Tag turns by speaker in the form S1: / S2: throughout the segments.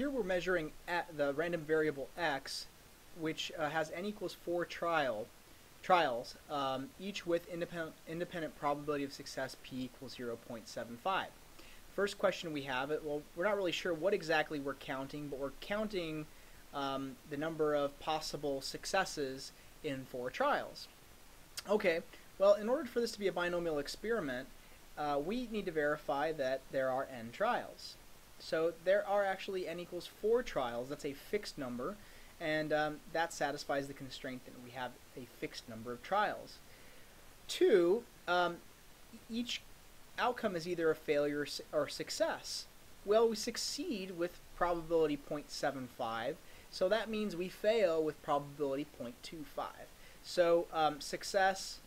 S1: here we're measuring the random variable x, which uh, has n equals 4 trial trials, um, each with independent, independent probability of success p equals 0.75. First question we have, well, we're not really sure what exactly we're counting, but we're counting um, the number of possible successes in four trials. Okay, well, in order for this to be a binomial experiment, uh, we need to verify that there are n trials. So there are actually n equals 4 trials. That's a fixed number, and um, that satisfies the constraint that we have a fixed number of trials. Two, um, each outcome is either a failure or success. Well, we succeed with probability 0.75, so that means we fail with probability 0.25. So um, success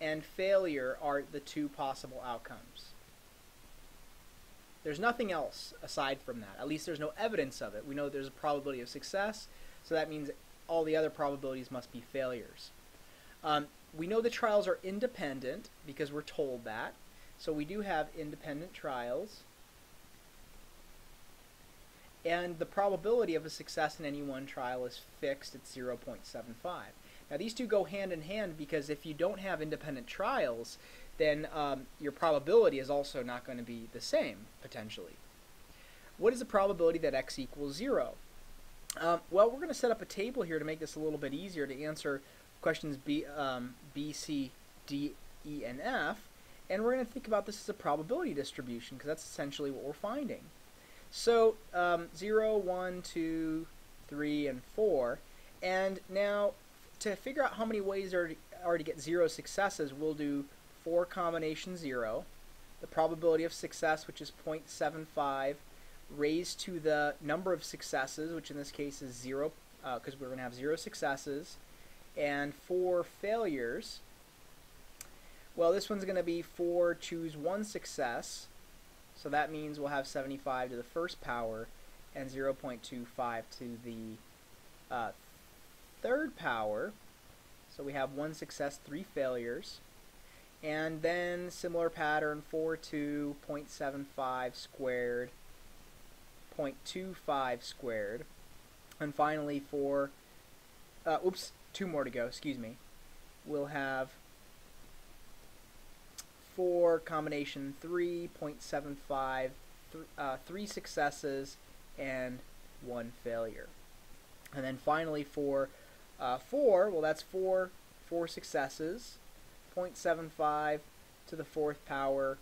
S1: and failure are the two possible outcomes. There's nothing else aside from that. At least there's no evidence of it. We know there's a probability of success, so that means all the other probabilities must be failures. Um, we know the trials are independent because we're told that. So we do have independent trials. And the probability of a success in any one trial is fixed at 0.75. Now these two go hand in hand because if you don't have independent trials, then um, your probability is also not going to be the same, potentially. What is the probability that x equals 0? Um, well, we're going to set up a table here to make this a little bit easier to answer questions B, um, B, C, D, E, and F. And we're going to think about this as a probability distribution because that's essentially what we're finding. So um, 0, 1, 2, 3, and 4. And now to figure out how many ways are are to get zero successes, we'll do 4 combination 0, the probability of success, which is 0.75, raised to the number of successes, which in this case is 0, because uh, we're going to have 0 successes, and 4 failures. Well, this one's going to be 4 choose 1 success, so that means we'll have 75 to the first power and 0.25 to the uh, third power. So we have one success, three failures. And then similar pattern, 4 to 0.75 squared, 0.25 squared. And finally for, uh, oops, two more to go, excuse me. We'll have 4 combination 3.75, th uh, 3 successes, and 1 failure. And then finally for uh, 4, well that's 4, 4 successes, 0.75 to the fourth power,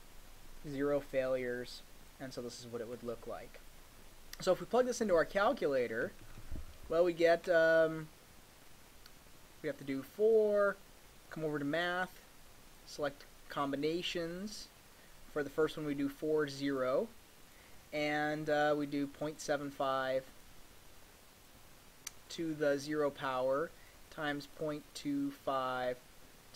S1: 0 failures, and so this is what it would look like. So if we plug this into our calculator, well we get, um, we have to do 4, come over to math, select combinations. For the first one we do 4, 0, and uh, we do 0.75 to the 0 power times 0.25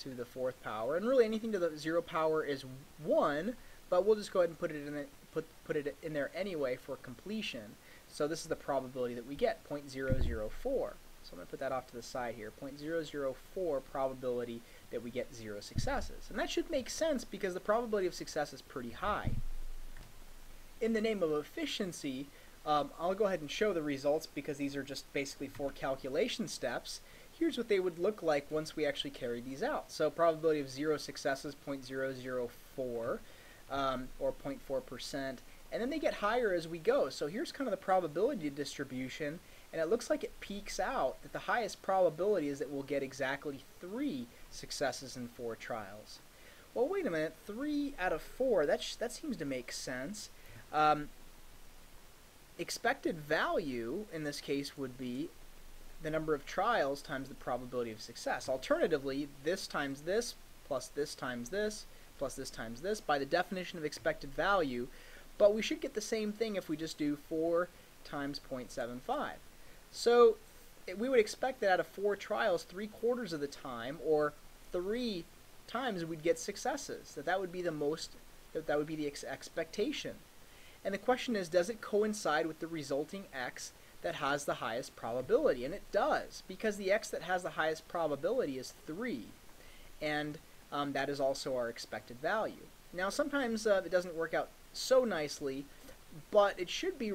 S1: to the fourth power. And really anything to the 0 power is 1, but we'll just go ahead and put it in the, put, put it in there anyway for completion. So this is the probability that we get, 0.004. So I'm going to put that off to the side here, 0.004 probability that we get zero successes. And that should make sense because the probability of success is pretty high. In the name of efficiency, um, I'll go ahead and show the results because these are just basically four calculation steps. Here's what they would look like once we actually carry these out. So probability of zero successes, 0.004 um, or 0.4%. And then they get higher as we go. So here's kind of the probability distribution. And it looks like it peaks out that the highest probability is that we'll get exactly three successes in four trials. Well, wait a minute. Three out of four, that, that seems to make sense. Um, expected value in this case would be the number of trials times the probability of success. Alternatively, this times this plus this times this plus this times this by the definition of expected value, but we should get the same thing if we just do 4 times 0.75. So we would expect that out of four trials, three quarters of the time, or three times we'd get successes. That that would be the most, that, that would be the ex expectation. And the question is, does it coincide with the resulting x that has the highest probability? And it does, because the x that has the highest probability is 3. And um, that is also our expected value. Now, sometimes uh, it doesn't work out so nicely, but it should be